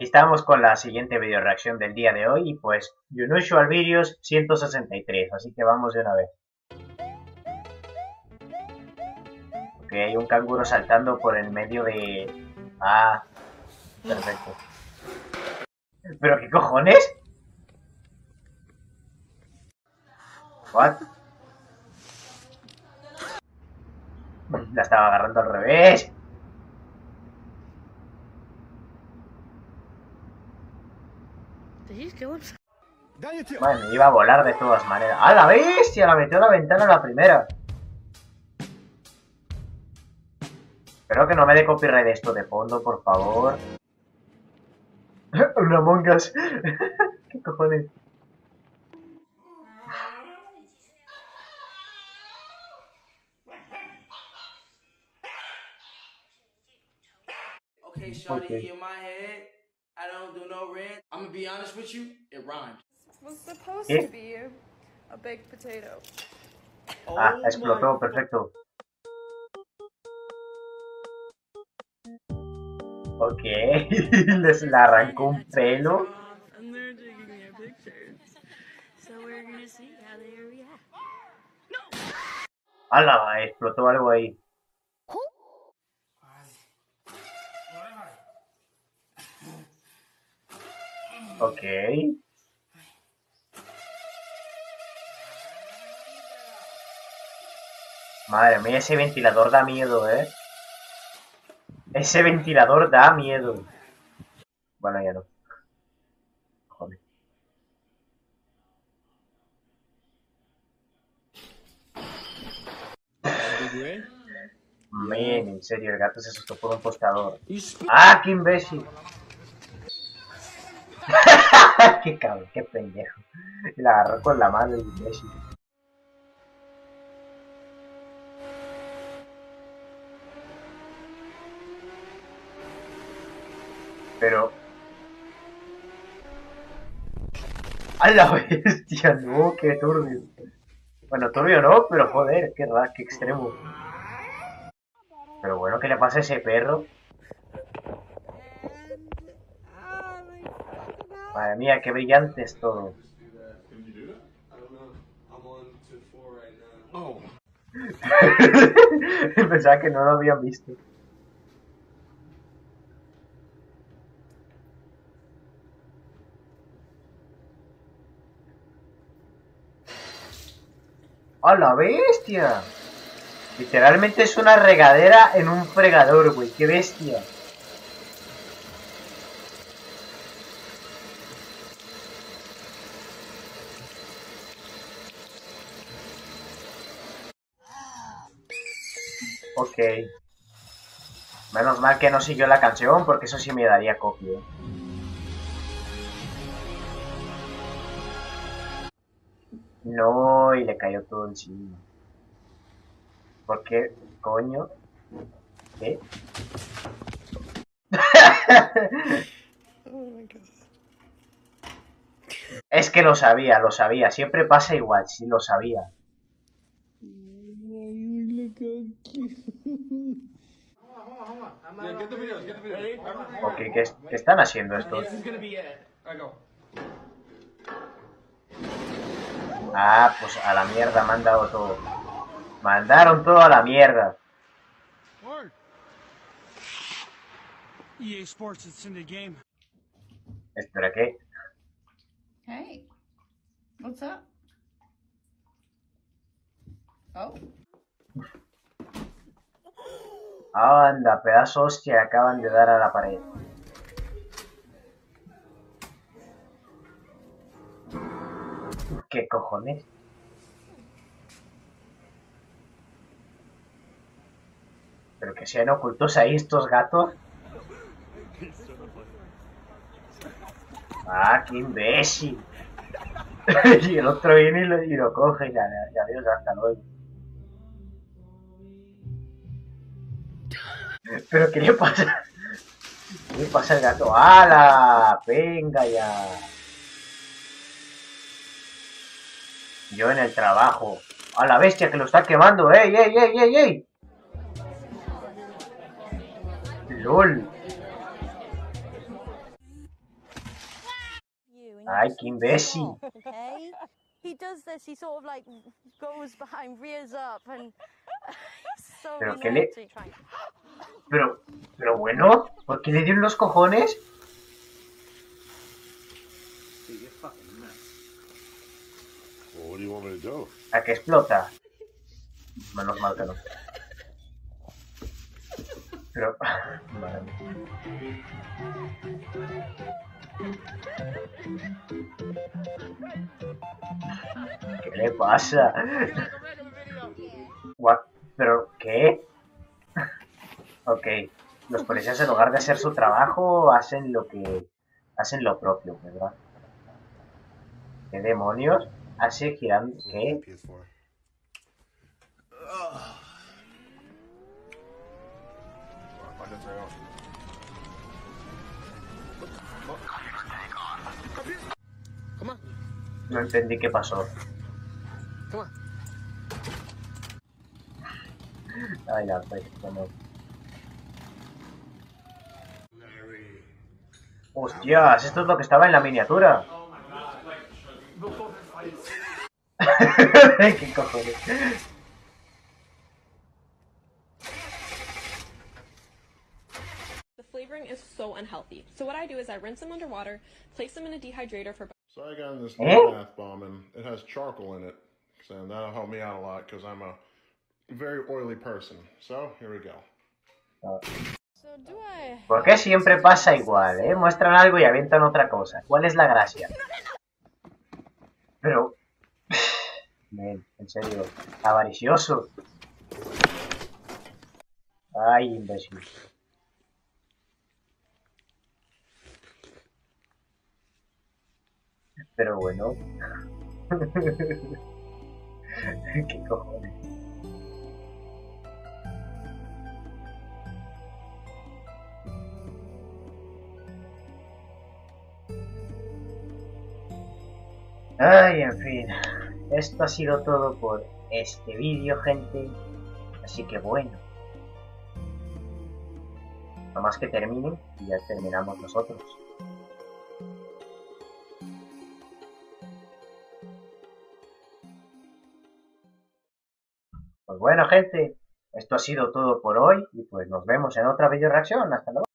aquí estamos con la siguiente video reacción del día de hoy y pues Unusual Videos 163, así que vamos de una vez. Ok, hay un canguro saltando por el medio de... Ah, perfecto. ¿Pero qué cojones? What? La estaba agarrando al revés. Bueno, iba a volar de todas maneras. ¡Ah, la bestia! La metió a la ventana la primera. Espero que no me dé copyright esto de fondo, por favor. Una mongas. ¿Qué cojones? Okay, shorty, in my head, I don't do no red. I'm gonna be honest with you, it rhymed. was supposed to be a baked potato. Ah, Oh explotó, my- perfecto. Ok, les la arrancó un pelo. And they're taking their pictures. So we're gonna see how they react. ¡Hala! Explotó algo ahí. Ok. Madre mía, ese ventilador da miedo, ¿eh? Ese ventilador da miedo. Bueno, ya no. Joder. Men, en serio, el gato se asustó por un tostador. ¡Ah, qué imbécil! ¡Qué cabrón, qué pendejo! Y la agarró con la mano el imbécil. Pero... ¡A la bestia! No, qué turbio. Bueno, turbio no, pero joder, qué raro, qué extremo. Pero bueno, ¿qué le pasa a ese perro? Madre mía, qué brillante es todo. Pensaba que no lo habían visto. ¡A la bestia! Literalmente es una regadera en un fregador, güey. ¡Qué bestia! Ok. Menos mal que no siguió la canción, porque eso sí me daría copia. No, y le cayó todo encima. ¿Por qué? Coño. ¿Qué? Es que lo sabía, lo sabía. Siempre pasa igual, sí lo sabía. Ok, ¿qué, qué están haciendo estos? Ah, pues a la mierda me han dado todo. Mandaron todo a la mierda. EA Sports, it's in the game. Espera, ¿qué? Hey, what's up? Oh, Anda, pedazos que acaban de dar a la pared. ¿Qué cojones? Pero que sean ocultos ahí estos gatos. Ah, qué imbécil. y el otro viene y lo, coge y ya, ya, adiós, hasta luego. Pero ¿qué le pasa? ¿Qué le pasa al gato? ¡Hala! Venga ya. Yo en el trabajo. A la bestia que lo está quemando. ¡Ey, ey, ey, ey, ey! LOL. Ay, qué imbécil. He does this, he sort of like goes behind, rears up, and Pero qué le- Pero, pero bueno, ¿por qué le dio en los cojones? See, you're fucking nuts. Well, what do you want me to do? ¿A que explota? Menos mal que no. Pero... Madre mía. ¿Qué le pasa? What? ¿Pero qué? ok. Los policías en lugar de hacer su trabajo hacen lo que... Hacen lo propio, ¿verdad? ¿Qué demonios? Hace girando... ¿Qué? PS4. No entendí qué pasó. La pues, bueno. Hostias, esto es lo que estaba en la miniatura. ¿Qué cojones? The flavoring is so unhealthy. So what I do is I rinse them underwater, place them in a dehydrator for So I got this Eh? new bath bomb, and it has charcoal in it, and that'll help me out a lot because I'm a very oily person. So here we go. So do I ¿Por qué siempre pasa igual, eh? Muestran algo y avientan otra cosa. ¿Cuál es la gracia? Pero... En serio, avaricioso. Ay, imbécil. Pero bueno. ¿Qué cojones? Ay, en fin. Esto ha sido todo por este vídeo, gente. Así que bueno. No más que termine y ya terminamos nosotros. Pues bueno, gente. Esto ha sido todo por hoy y pues nos vemos en otra video reacción. Hasta luego.